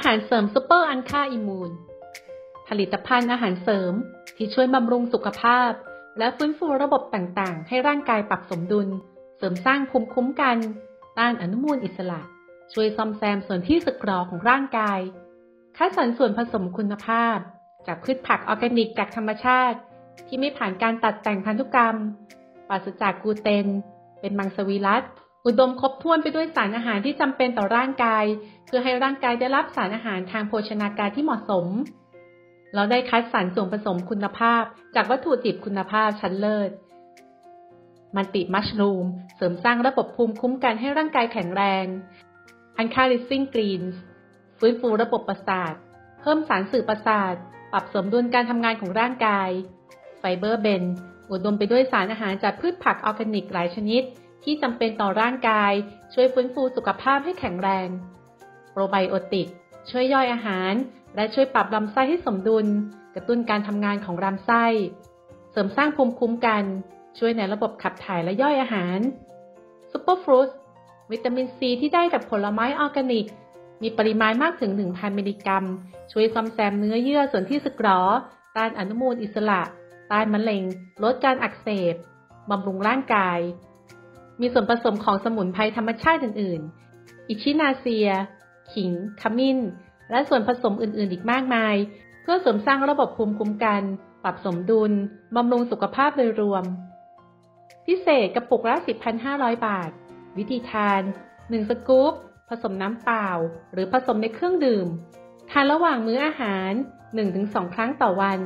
อาหารเสริม Super Alka Immune ผลิตภัณฑ์อาหารเสริมที่ช่วยบำรุงสุขภาพ และฟื้นฟูระบบต่างๆ ให้ร่างกายปรับสมดุล เสริมสร้างภูมิคุ้มกัน ต้านอนุมูลอิสระ ช่วยซ่อมแซมส่วนที่สึกหรอของร่างกาย คัดสรรส่วนผสมคุณภาพ จากพืชผักออร์แกนิกจากธรรมชาติ ที่ไม่ผ่านการตัดแต่งพันธุกรรม ปราศจากกลูเตน เป็นมังสวิรัติ อุดมครบถ้วนไปด้วยสารอาหารที่จำเป็นต่อร่างกาย เพื่อให้ร่างกายได้รับสารอาหารทางโภชนาการที่เหมาะสม เราได้คัดสรรส่วนผสมคุณภาพ จากวัตถุดิบคุณภาพชั้นเลิศ multi mushroom เสริมสร้างระบบภูมิคุ้มกันให้ร่างกายแข็งแรง alkalizing greens ฟื้นฟูระบบประสาท เพิ่มสารสื่อประสาท ปรับสมดุลการทำงานของร่างกาย fiber blendอุดมไปด้วยสารอาหารจากพืชผักออร์แกนิกหลายชนิด ที่จำเป็นต่อร่างกาย ช่วยฟื้นฟูสุขภาพให้แข็งแรง โปรไบโอติก ช่วยย่อยอาหาร และช่วยปรับลำไส้ให้สมดุล กระตุ้นการทำงานของลำไส้ เสริมสร้างภูมิคุ้มกัน ช่วยในระบบขับถ่ายและย่อยอาหาร super fruit วิตามินซีที่ได้จากผลไม้ออร์แกนิก มีปริมาณมากถึง 1,000 มิลลิกรัม ช่วยซ่อมแซมเนื้อเยื่อส่วนที่สึกหรอ ต้านอนุมูลอิสระ ต้านมะเร็ง ลดการอักเสบบำรุงร่างกาย มีส่วนผสมของสมุนไพรธรรมชาติอื่น ๆ อิชินาเซีย ขิง ขมิ้น และส่วนผสมอื่น ๆ อีกมากมาย เพื่อเสริมสร้างระบบภูมิคุ้มกัน ปรับสมดุล บำรุงสุขภาพโดยรวม พิเศษกระปุกละ 10,500 บาท วิธีทาน 1 สกู๊ป ผสมน้ำเปล่า หรือผสมในเครื่องดื่ม ทานระหว่างมื้ออาหาร 1-2 ครั้งต่อวัน